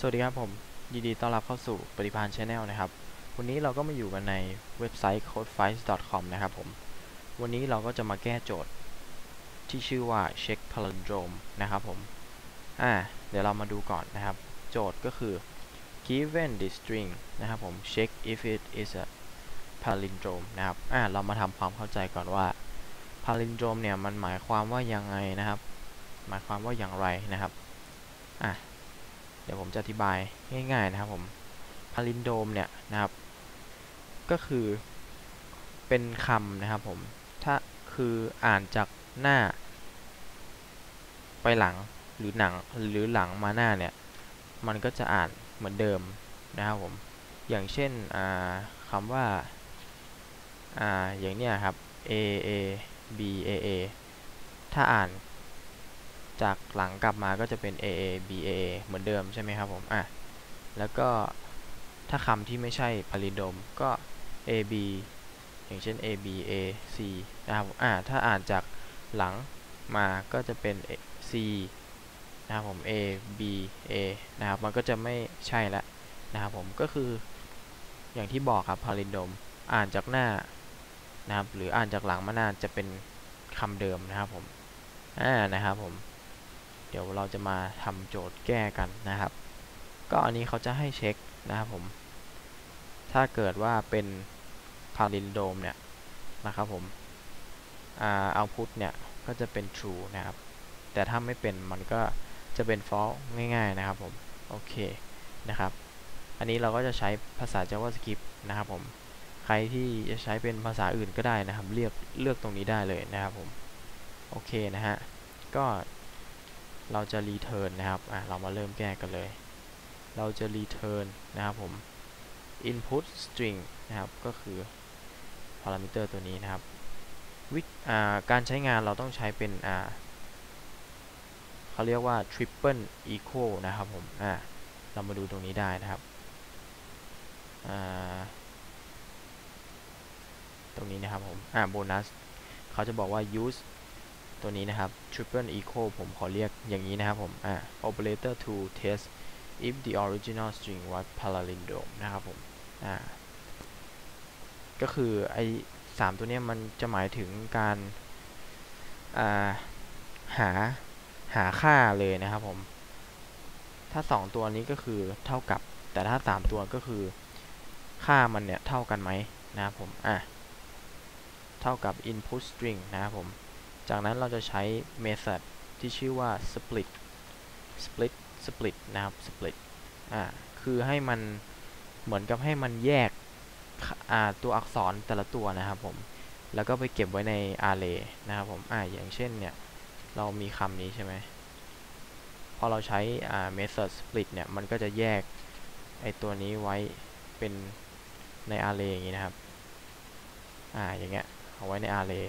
สวัสดีครับผม ยินดีต้อนรับเข้าสู่ปฏิพานชาแนลนะครับ วันนี้เราก็มาอยู่กันในเว็บไซต์ codefights.com นะครับผม วันนี้เราก็จะมาแก้โจทย์ที่ชื่อว่า check palindrome นะครับผม อ่า เดี๋ยวเรามาดูก่อนนะครับ โจทย์ก็คือ given the string นะครับผม check if it is a palindrome นะครับ อ่า เรามาทำความเข้าใจก่อนว่า palindrome เนี่ยมันหมายความว่ายังไงนะครับ หมายความว่าอย่างไรนะครับ อะ เดี๋ยวผมจะอธิบายง่าย ๆ นะครับผมพาลินโดมเนี่ยนะครับ ก็คือเป็นคำนะครับผม ถ้าคืออ่านจากหน้า ไปหลังหรือหนังหรือหลังมาหน้าเนี่ย มันก็จะอ่านเหมือนเดิมนะครับผม อย่างเช่นคำว่าอ่าอย่างเนี้ยครับ a a b a a ถ้าอ่าน จากหลังกลับมาก็จะเป็น aa ba เหมือนเดิมใช่ไหมครับผมอะแล้วก็ถ้าคำที่ไม่ใช่พลิดมก็ ab อย่างเช่น ab ac นะครับอะถ้าอ่านจากหลังมาก็จะเป็น c นะครับผม a b a นะครับ มันก็จะไม่ใช่แล้วนะครับผมก็คืออย่างที่บอกครับพาลินโดมอ่านจากหน้านะครับ หรืออ่านจากหลังมาหน้าจะเป็นคำเดิมนะครับผมอ่านะครับผม เดี๋ยวเราจะมาทำโจทย์แก้กันนะครับ ก็อันนี้เขาจะให้เช็คนะครับผม ถ้าเกิดว่าเป็นพาลินโดมเนี่ยนะครับผมอ่าเอาพุทเนี่ยก็จะเป็น true นะครับ แต่ถ้าไม่เป็นมันก็จะเป็น false ง่ายๆนะครับผมโอเคนะครับ อันนี้เราก็จะใช้ภาษา JavaScript นะครับผมใครที่จะใช้เป็นภาษาอื่นก็ได้นะครับ เลือกเลือกตรงนี้ได้เลยนะครับผม โอเคนะฮะ ก็ เราจะ return นะครับอะเรามาเริ่มแก้กันเลย เราจะ return นะครับผม input string นะครับ ก็คือ parameter ตัวนี้นะครับวิการใช้งานเราต้องใช้เป็นเขาเรียกว่า triple echo นะครับผมเรามาดูตรงนี้ได้นะครับ ตรงนี้นะครับผมโบนัส เขาจะบอกว่า use ตัวนี้นะครับ triple echo ผมขอเรียกอย่างนี้นะครับผมอ่า operator to test if the original string was palindrome นะครับผมอ่าก็คือไอ้สามตัวนี้มันจะหมายถึงการอ่าหาหาค่าเลยนะครับผม ถ้าสองตัวนี้ก็คือเท่ากับ แต่ถ้าสามตัวก็คือ ค่ามันเนี่ย เท่ากันไหมนะครับผม อ่าเท่ากับ input string นะครับผม จากนั้นเราจะใช้ method ที่ชื่อว่า split split split นะครับ split อ่าคือให้มันเหมือนกับให้มันแยกอ่าตัวอักษรแต่ละตัวนะครับผม แล้วก็ไปเก็บไว้ใน array นะครับผมอ่าอย่างเช่นเนี่ย เรามีคำนี้ใช่ไหมพอเราใช้อ่า method split เนี่ย มันก็จะแยกไอตัวนี้ไว้เป็นใน array อย่างนี้นะครับ อ่า อย่างเงี้ย เอาไว้ใน array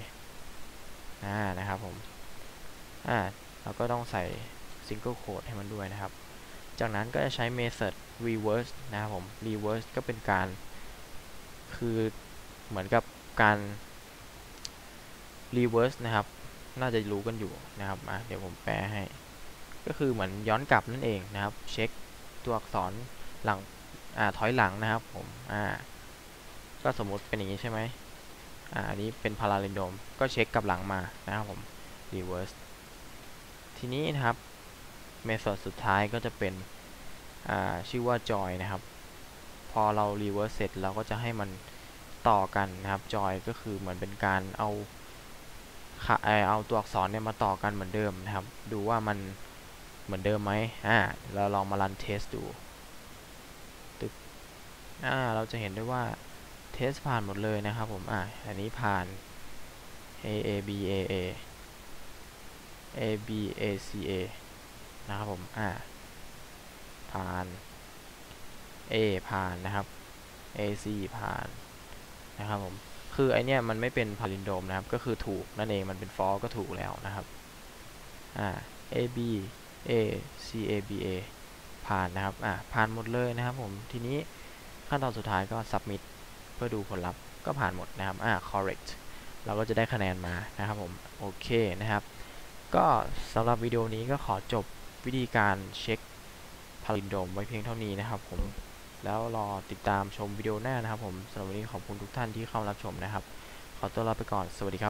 อ่านะครับผมอ่าเราก็ต้องใส่ single quote ให้มันด้วยนะครับ จากนั้นก็จะใช้ method reverse นะครับผม reverse ก็เป็นการ คือเหมือนกับการ reverse นะครับ น่าจะรู้กันอยู่นะครับอะเดี๋ยวผมแปลให้ ก็คือเหมือนย้อนกลับนั่นเองนะครับ เช็คตัวอักษรหลังอ่าถอยหลังนะครับผมอ่าก็สมมติเป็นอย่างนี้ใช่ไหม อ่าอันนี้เป็นพาราลินโดมก็เช็คกลับหลังมานะครับผม reverse ทีนี้นะครับเมธอดสุดท้ายก็จะเป็นชื่อว่า joy นะครับ พอเรา reverse เสร็จเราก็จะให้มันต่อกันนะครับ joy ก็คือเหมือนเป็นการเอาเอาตัวอักษรเนี่ยมาต่อกันเหมือนเดิมนะครับ ดูว่ามันเหมือนเดิมไหมอ่าเราลองมารันเทสดูตึกอ่าเราจะเห็นได้ว่า เทสผ่านหมดเลยนะครับผมอะอันนี้ผ่าน A A B A A A B A C A นะครับผมอะผ่าน A ผ่านนะครับ A C ผ่านนะครับผมคือไอเนี้ยมันไม่เป็นพาลินโดมนะครับ ก็คือถูกนั่นเองมันเป็นฟอลก็ถูกแล้วนะครับอ่า A B A C A B A ผ่านนะครับอ่าผ่านหมดเลยนะครับผมทีนี้ขั้นตอนสุดท้ายก็ submit เพื่อดูผลลัพธ์ก็ผ่านหมดนะครับอ่า correct เราก็จะได้คะแนนมานะครับผมโอเคนะครับ ก็สำหรับวิดีโอนี้ก็ขอจบวิธีการเช็คพาลินโดมไว้เพียงเท่านี้นะครับผมแล้วรอติดตามชมวิดีโอหน้านะครับผมสำหรับวันนี้ขอบคุณทุกท่านที่เข้ารับชมนะครับ ขอตัวลาไปก่อนสวัสดีครับ